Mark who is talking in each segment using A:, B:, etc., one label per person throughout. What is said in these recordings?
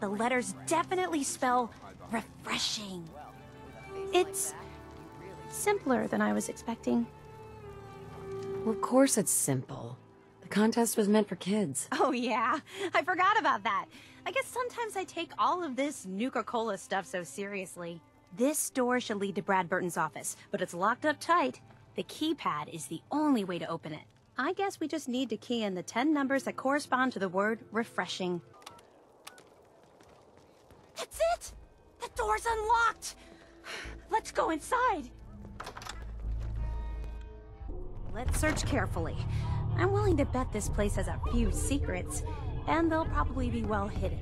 A: the letters definitely spell refreshing. It's simpler than I was expecting.
B: Well, of course it's simple. The contest was meant for kids.
A: Oh yeah, I forgot about that. I guess sometimes I take all of this Nuka-Cola stuff so seriously. This door should lead to Bradberton's office, but it's locked up tight. The keypad is the only way to open it. I guess we just need to key in the 10 numbers that correspond to the word refreshing. That's it! The door's unlocked! Let's go inside. Let's search carefully. I'm willing to bet this place has a few secrets, and they'll probably be well hidden.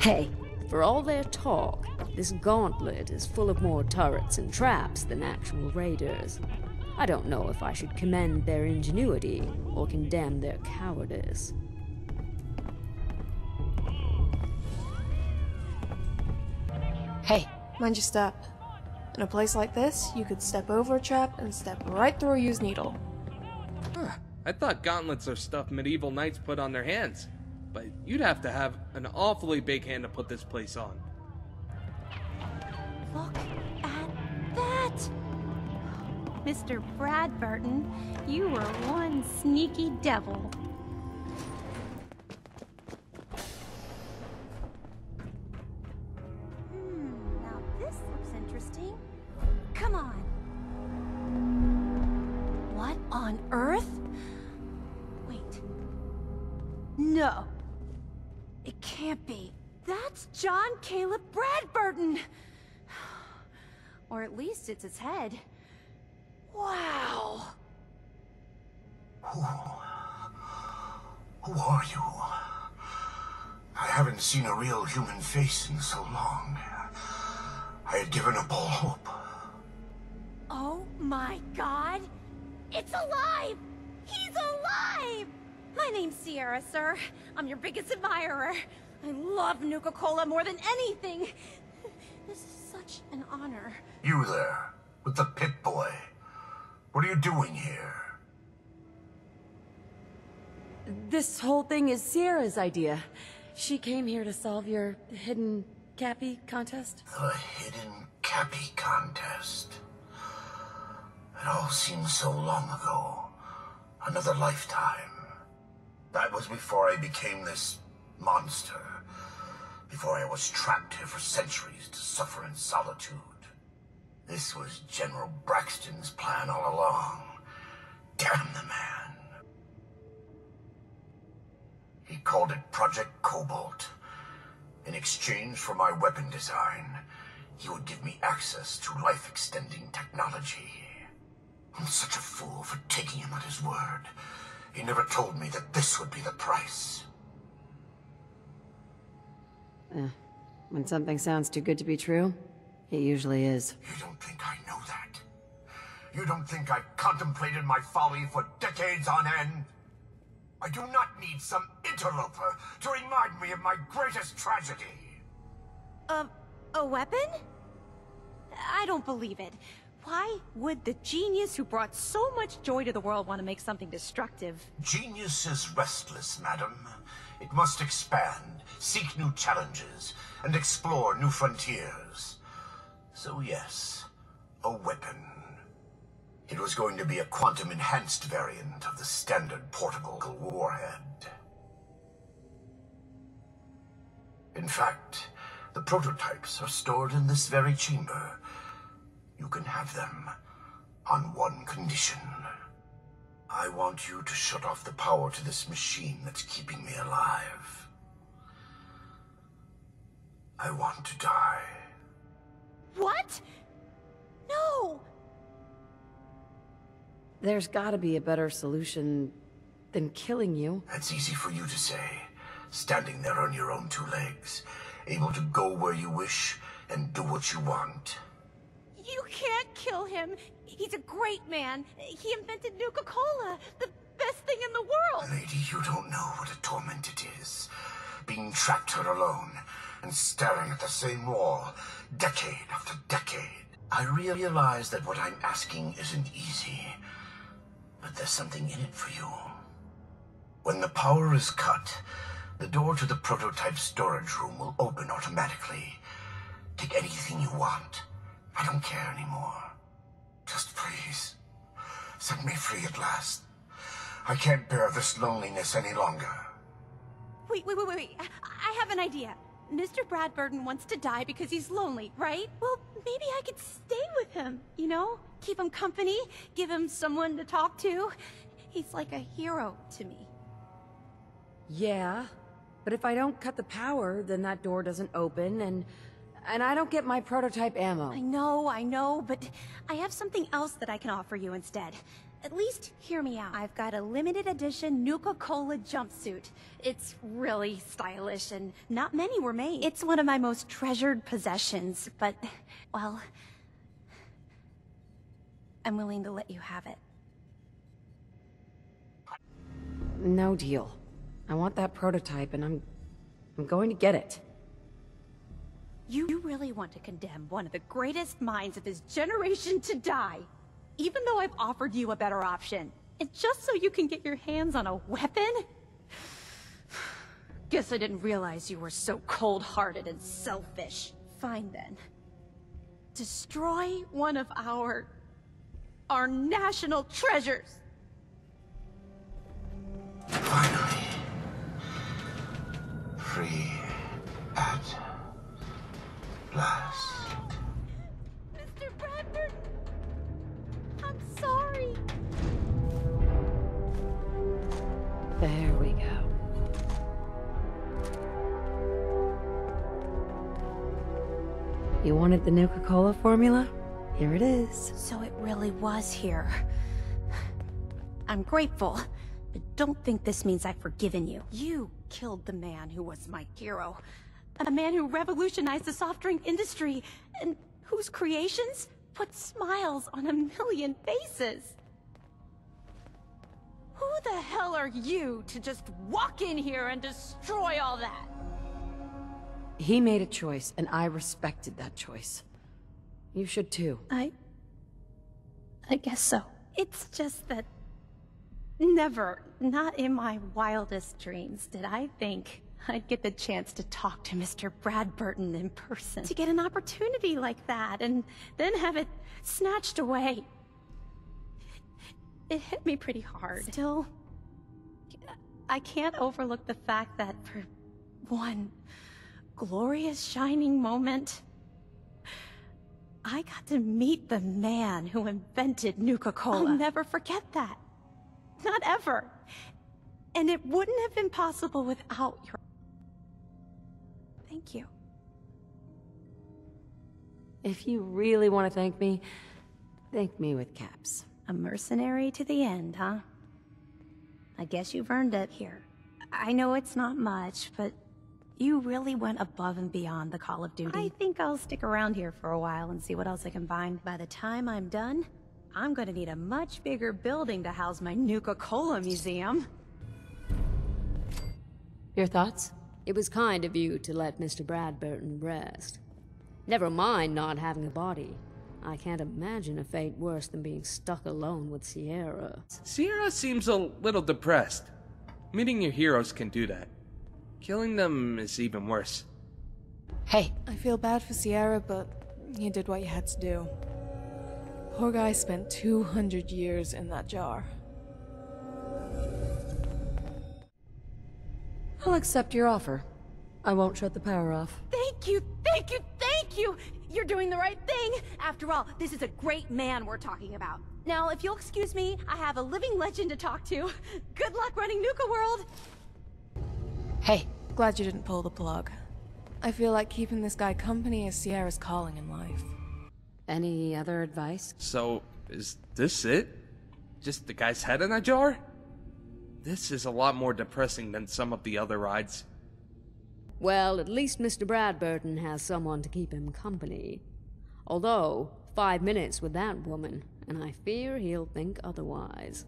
B: Hey, for all their talk, this gauntlet is full of more turrets and traps than actual raiders. I don't know if I should commend their ingenuity or condemn their cowardice.
C: Hey, mind your step. In a place like this, you could step over a trap and step right through a used needle.
D: Huh. I thought gauntlets are stuff medieval knights put on their hands, but you'd have to have an awfully big hand to put this place on.
A: Look at that! Mr. Bradberton, you were one sneaky devil. On earth? Wait. No. It can't be. That's John Caleb Bradberton! Or at least it's its head. Wow!
E: Who... Who are you? I haven't seen a real human face in so long. I had given up all hope.
A: Oh my god! It's alive! He's alive! My name's Sierra, sir. I'm your biggest admirer. I love Nuka-Cola more than anything. This is such an honor.
E: You there, with the pit boy. What are you doing here?
B: This whole thing is Sierra's idea. She came here to solve your hidden Cappy contest.
E: The hidden Cappy contest. It all seems so long ago. Another lifetime. That was before I became this monster. Before I was trapped here for centuries to suffer in solitude. This was General Braxton's plan all along. Damn the man. He called it Project Cobalt. In exchange for my weapon design, he would give me access to life-extending technology. I'm such a fool for taking him at his word. He never told me that this would be the price.
B: Eh, when something sounds too good to be true, it usually is.
E: You don't think I know that? You don't think I contemplated my folly for decades on end? I do not need some interloper to remind me of my greatest tragedy.
A: Um, a weapon? I don't believe it. Why would the genius who brought so much joy to the world want to make something destructive?
E: Genius is restless, madam. It must expand, seek new challenges, and explore new frontiers. So yes, a weapon. It was going to be a quantum-enhanced variant of the standard portable warhead. In fact, the prototypes are stored in this very chamber. You can have them on one condition. I want you to shut off the power to this machine that's keeping me alive. I want to die.
A: What? No!
B: There's gotta be a better solution than killing you.
E: That's easy for you to say. Standing there on your own two legs, able to go where you wish and do what you want.
A: You can't kill him. He's a great man. He invented Nuka-Cola, the best thing in the world.
E: Lady, you don't know what a torment it is. Being trapped here alone and staring at the same wall, decade after decade. I realize that what I'm asking isn't easy, but there's something in it for you. When the power is cut, The door to the prototype storage room will open automatically. Take anything you want. I don't care anymore. Just please, set me free at last. I can't bear this loneliness any longer.
A: Wait, wait, wait, wait, wait. I I have an idea. Mr. Bradberton wants to die because he's lonely, right? Well, maybe I could stay with him, you know? Keep him company, give him someone to talk to. He's like a hero to me.
F: Yeah, but if I don't cut the power, then that door doesn't open, and... And I don't get my prototype ammo.
A: I know, I know, but I have something else that I can offer you instead. At least hear me out. I've got a limited edition Nuka-Cola jumpsuit. It's really stylish and not many were made. It's one of my most treasured possessions, but, well, I'm willing to let you have it.
F: No deal. I want that prototype, and I'm... I'm going to get it.
A: You really want to condemn one of the greatest minds of his generation to die, even though I've offered you a better option. And just so you can get your hands on a weapon? Guess I didn't realize you were so cold-hearted and selfish. Fine then. Destroy one of our... our national treasures!
E: Finally. Free at last.
A: Mr. Bradford! I'm sorry!
F: There we go. You wanted the Coca-Cola formula? Here it is.
A: So it really was here. I'm grateful, but don't think this means I've forgiven you. You killed the man who was my hero. A man who revolutionized the soft drink industry, and whose creations put smiles on a million faces. Who the hell are you to just walk in here and destroy all that?
F: He made a choice, and I respected that choice. You should too.
A: I... I guess so. It's just that... Never, not in my wildest dreams, did I think I'd get the chance to talk to Mr. Bradberton in person. To get an opportunity like that, and then have it snatched away. It hit me pretty hard. Still, I can't overlook the fact that for one glorious shining moment, I got to meet the man who invented Nuka-Cola. I'll never forget that. Not ever. And it wouldn't have been possible without your... Thank you.
F: If you really want to thank me, thank me with caps.
A: A mercenary to the end, huh? I guess you've earned it here. I know it's not much, but you really went above and beyond the Call of Duty. I think I'll stick around here for a while and see what else I can find. By the time I'm done, I'm gonna need a much bigger building to house my Nuka-Cola museum.
F: Your thoughts?
B: It was kind of you to let Mr. Bradberton rest. Never mind not having a body. I can't imagine a fate worse than being stuck alone with Sierra.
D: Sierra seems a little depressed. Meeting your heroes can do that. Killing them is even worse.
F: Hey,
C: I feel bad for Sierra, but you did what you had to do. Poor guy spent 200 years in that jar.
F: I'll accept your offer. I won't shut the power off.
A: Thank you, thank you, thank you! You're doing the right thing! After all, this is a great man we're talking about. Now, if you'll excuse me, I have a living legend to talk to. Good luck running Nuka World!
F: Hey,
C: Glad you didn't pull the plug. I feel like keeping this guy company is Sierra's calling in life.
F: any other advice?
D: So, is this it? Just the guy's head in a jar? This is a lot more depressing than some of the other rides.
B: Well, at least Mr. Bradberton has someone to keep him company. Although, five minutes with that woman, and I fear he'll think otherwise.